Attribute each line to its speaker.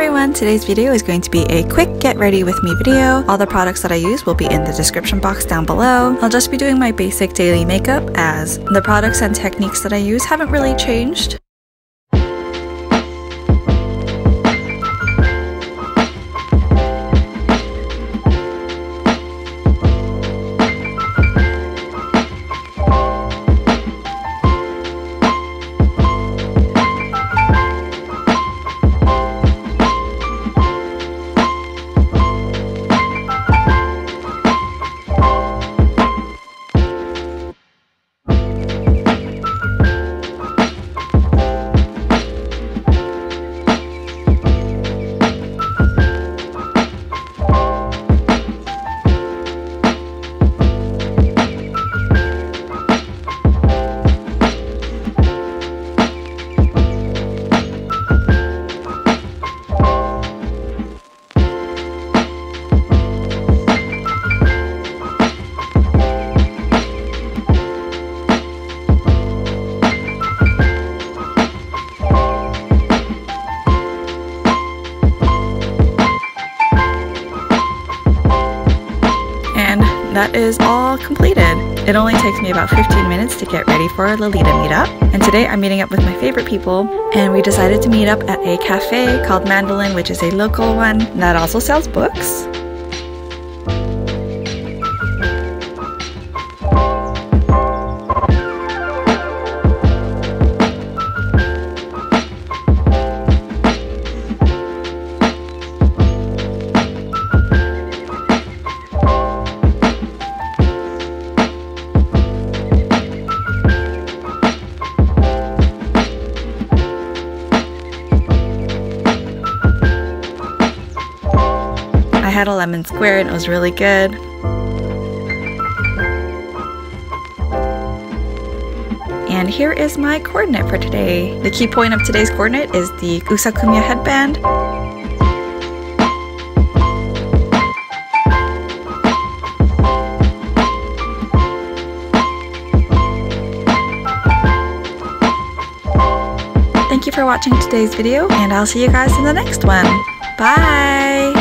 Speaker 1: everyone, today's video is going to be a quick get ready with me video. All the products that I use will be in the description box down below. I'll just be doing my basic daily makeup as the products and techniques that I use haven't really changed. That is all completed. It only takes me about 15 minutes to get ready for a Lolita meetup. And today I'm meeting up with my favorite people, and we decided to meet up at a cafe called Mandolin, which is a local one that also sells books. Had a lemon square and it was really good. And here is my coordinate for today. The key point of today's coordinate is the Usakumya headband. Thank you for watching today's video and I'll see you guys in the next one. Bye!